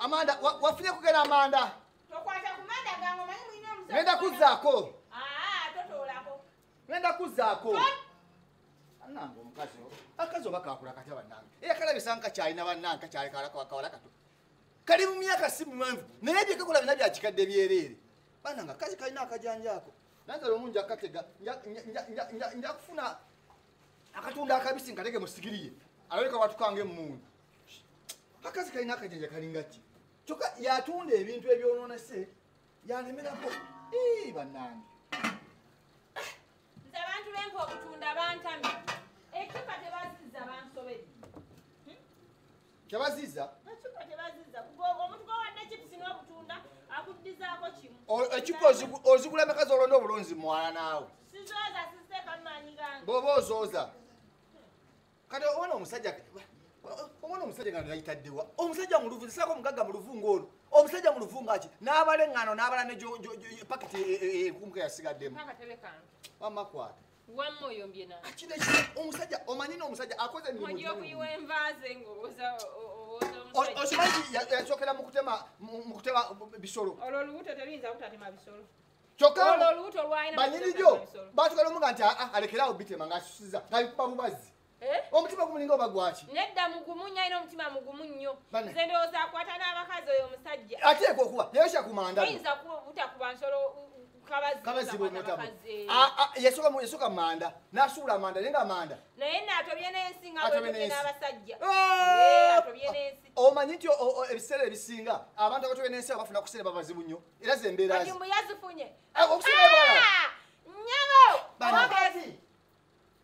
amanda wa- wafunye kugenda amanda? Ngenda totoolako. Ngenda kuzaako? Anange omukazi akazi oba kakula katya bannange? Era kalabisa nkakyalina bannange kakyali kawala kato. Kali mu myaka si mumanvu naye byekakola bina byakikadde byereere bannange akazi kalina akajanjaako. Nanzala omu nja kakega nja- kufuna akatunda akabisi nkatege mu sigiri ye alabeka watukange emundu akazi kalina akajanja kalinga ki kyokka yatunda ebintu ebyononese yalemerako bannange. Nze abantu bempa obutunda bantamye ekipa tebazizza bansobedde kyabaziza ekipa tebazizza. Omuntu gwowadde chipusi n'obutunda akuddizaako kimu. O- ekipa ozigu- ozigula emeka olonda obulunzi mwala naawe. Sizooza siziteeka mumaanyi gange. Bwoba ozooza. Kati obona omusajja obona omusajja nga yayitaddewa omusajja muluvu zisaako omugagga mu luvu ngaolwo omusajja mu luvu ngaki n'abala eŋŋano n'abala ne jo- jo- jo- paketi enkumuka yasigaddemu. Kange. Wamakwata wamma oyombye nawe kino ekiro omusajja omanyi n'omusajja akoze emirimu ojja okuyiwa gy'omuntu. envaaze ng'olowooza owooza O- omusajja. Okimanyi nti ya- yasookera mu kutema bisolo. Olwo olubuto teruyinza butatema bisolo. Kyokka banyiniryo batugala omuga nti aa alekerawo bitema ng'asusiza ng'abikuba bubazi omutima gumulinga oba gwaki nedda mugumu nnyo alina omutima mugumu nnyo. Nze ndowooza akwata n'abakazi oyo omusajja. Ateeka okuba yayosya ku manda ayinza kuba butakuba nsolo mu manda. N'asuula amanda naye nga amanda naye naatobye n'ensi nga n'abasajja. Ah! Eh, omanyi nti ebiseera ebisinga abantu abatobe n'ensi abo bafuna kuseera babazibu nnyo era ze embeera kati ze. mbu yazifunye. Ah. Ah!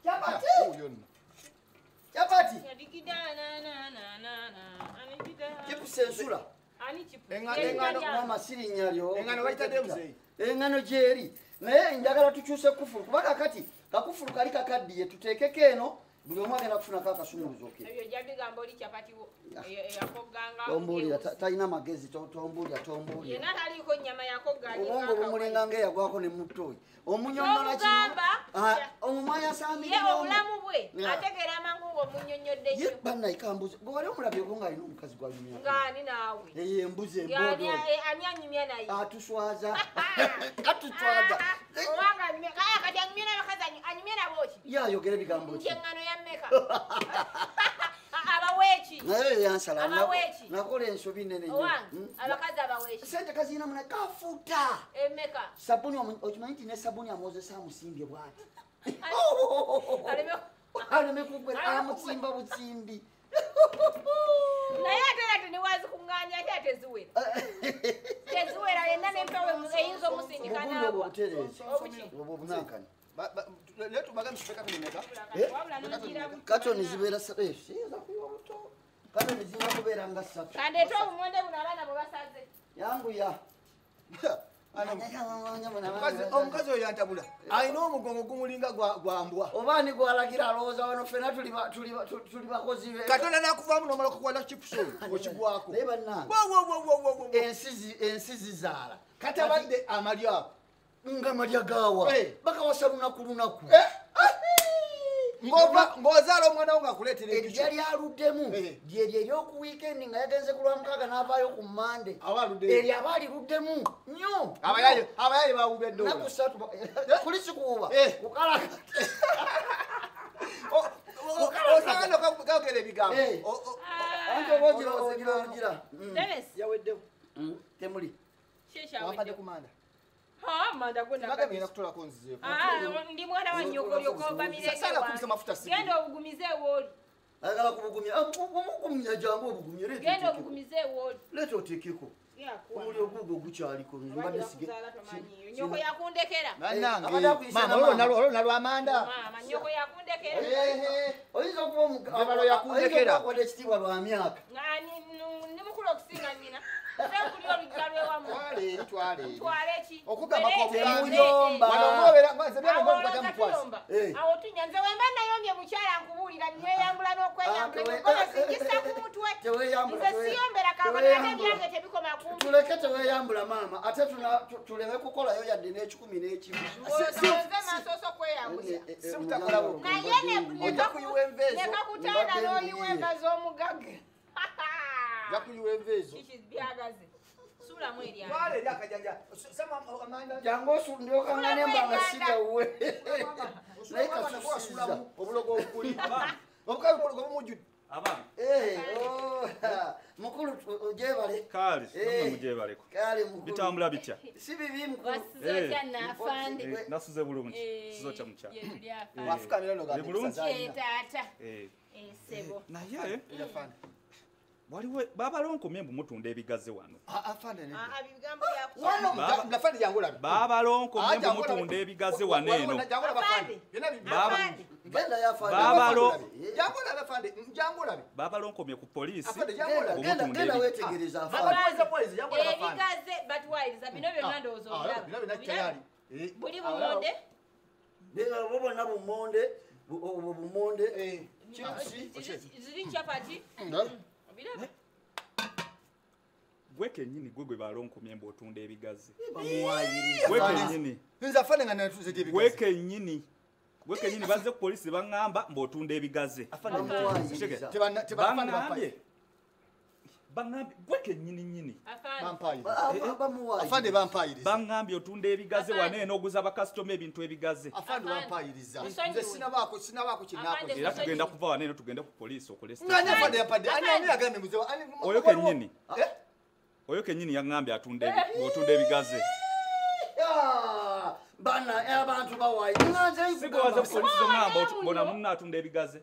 nyabo Bano. Obagezi. Wuuyo nno. kyapati Yadigida, na, na, na, na, na, anigida. kipusa ensula Ani kipu? Enga- Ye engano- mama sirinya lyo Engano bayitadde muzeeyi. engano gyeri naye njagala tukyuse kufulu kuba kakati kakufulu kali kakaddiye tuteekeko eno buli omu agenda kufunako akasumuluzo ke ebyo jabigamba oli kyapatiwo yakoganga tombuulira ta- talina magezi to- tombuulira tombuulira yena taliiko nyama obwongo bumulinga ngaeyagwako ne muttooyi omunyonyola kino Tomugamba. Ah, omumwa ye yasaambirira obulamu bwe Yeah. ategeera amangu ng'omunyonyodde ye kyo bannaikambuzi gwe wali omulabyeko ng'alina omukazi gwanyumya ng'ani naawe eh, kati anyumya n'abakazi anyu- anyumya nabooki yayogera ebigambo ki? Eŋŋano ya mmeka? Abaweeki Abaweeki. nakola ensobi nene nnyo owange Mm. abakazi abaweeki sente kazina muna kafuta! Emmeka sabuni okimanyi nti ne sabuni amwozesa amusimbye bwati? Aleme kugwera Aleme amutsimba butsimbi. Naye ate ate newazikuŋŋaanya ate ate ziwera obwo ba- leero Wabula n'ogira bu- katoni zibeera sa- siyinza kuyiwa buto katoni ziyinza kubeera nga ssatu kandeete obumonde buno abaana bwe basaze yanguya Omukazi- oyo yantabula alina omugongo gumulinga gwa gwa mbwa. Oba ni gwalagira alowooza wano fena tuli ba- tuli ba- tu- tuli bakozi be. Katonda nakuvaamu nomala kukwata chipuso okigwako. Ensi zi- ensi zizaala katabadde amalyo ago nga malya gaawa Eh. bakawasa lunaku lunaku. Eh, ng'ozaala omwana wo ngaakuleetera eryo ekikyo lyali aluddemu. Eh. lyeryo ery'oku wiikendi nga yagenze ku lwamukaaga n'avaayo ku mande eryo aba aliruddemu nnyo. Abayaye abayaye bawubya naku eddola satu kuli sikuuba. Eh. kukalaka osanga nokagera ebigambo. Eh. O- o- anti oba ogira Mm. Yaweddewo Mm. temuli. Wampadde ku manda ndagenda kutola konzizo ndi mwana wa nyoko lyokobamiregenda obugumize ewooli ayagala kubugumya obugumya jangu obugumya genda obugumize ewooli leeta oteekeko omuli ogugwo ogukyaliko mbadde sige nyoko yakundekera. Bannange. abadde akuyisa mama. na mama. olwo nalwamanda maama nyoko yakundekera oyinza okuba omu- Nzebalo yakundekera. oyinza okuba ekitiibwa lwa myaka. Nga ni- nu- ndi mukulu okusinga nnyina. Nze nkuli olugga lwewamu twaleeri twaleeri twala eki Okugamba kwa Bereete, Buganda. Temuyomba. Wano ngoobera nze byali Awo ngokukwata olowooza mukwasi tuyomba? Awo tunya nze wemba nayombye mukyala nkubuulira niyeyambula n'okweyambula tewe- nyogoba singisa ku mutwe. Teweyambula, nze tewe- siyombera kakona ate teweyambula. ebyange tebikoma kumpi tuleke teweyambula maama ate tuleme kukolayo yadde n'ekikumi n'ekimu. Nze masooso kweyambulira Simutakolawo. muganda naye wange, ojja kuyiwa enveezo nekakutanda mbadde n'oyiwa ndiye. enva z'omugagga jakuyiwa enva ezo jangu osundiokaŋane mbanga siryawe. Naye kasulamu kasusiza obulogo abaana Eh, oh, mukulu tu- ojebale. Kale kale mukulu. Bitambula bitya? Si bibi mukulu. Wasiza Eh. nasuze bulungi. Eh, sizo kya mukyala ye tuli afande. Eh. naye waliwo babalonkomye mbu mutunda wano. Ah, ah, bigambo byaku wano Baba- ngafana jangulabe babalonkomye mbu mutunda ebigaze wano eno. afande. Jangulabe babalonkomye ku polisi afande genda jangulabe genda Omutunda genda ebi- wetegereza afana abapolisi apolisi jangulabe afande ebigaze batuwayiriza bino byonna ndowooza obiraba buli bumonde? bo bonna bumonde bumonde ziri- ziri capati obiraba. Gwe kennyini gwe gwe balonkomye mbu otunda ebigaze bamuwayiriza gwe Afande. kennyini. nze afande nga natuze gwe gyebigaze kennyini. Gwe kennyini bazze ku polisi baŋŋamba mbu otunda tebana baŋŋambye baŋŋambye gwe kennyini nyini afande. Bampayiriza afande bamuwayiriza bampayiriza baŋŋambye otunda ebigaze wano eno oguza bakasitoma ebintu ebigaze afande bampayiriza nze sinabaako sinabaako Afande, kyenakoze era tugenda kuva wano eno tugende ku polisi okole ngani afande yapadde ani Afande. ani yagambe muze? Ani Oyo kennyini. Eh? oyo kennyini ebi- otunda ebigaze Ah, bana abantu bawayiriza nze si gwe waze ku polisi zoŋŋamba Oh, bona munna atunda ebigaze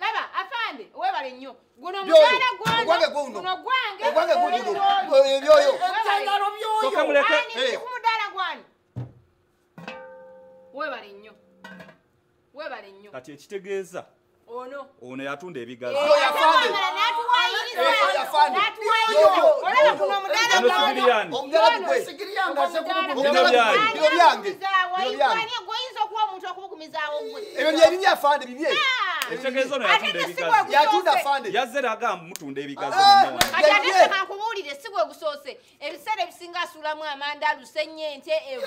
webale nnyo. Guno Ogwange gwono guno. gwange. Ogwange guno. ebyoyo ebyangalo soka byoyo. Muleke ani Eh. ndi ku mudaala gwani? Webale nnyo. Webale nnyo. Kati ekitegeeza ono. ono yatunda ebigaze Yo yafande. natuwayiriza Eh, yafande. natuwayiriza Yo, yo. olaba guno omudaala Ano gwono sigiriyani omudala Yono. gwe sigiryanga se Bino Omudala byange. gwe. Bino byange Bino byange. goyinza okuwa omuntu okubugumizaawo gwe ebyo byebibi afande bibye ekitegeeza ono ate yatunda ne si ebigaze bwe yatunda gusoose. afande yazze agamba mutunda ebigaze Ah, ate Bibye. seka nkubuulire si gwe gusoose ebiseera ebisinga asuulamu amandaalusa ennyente evu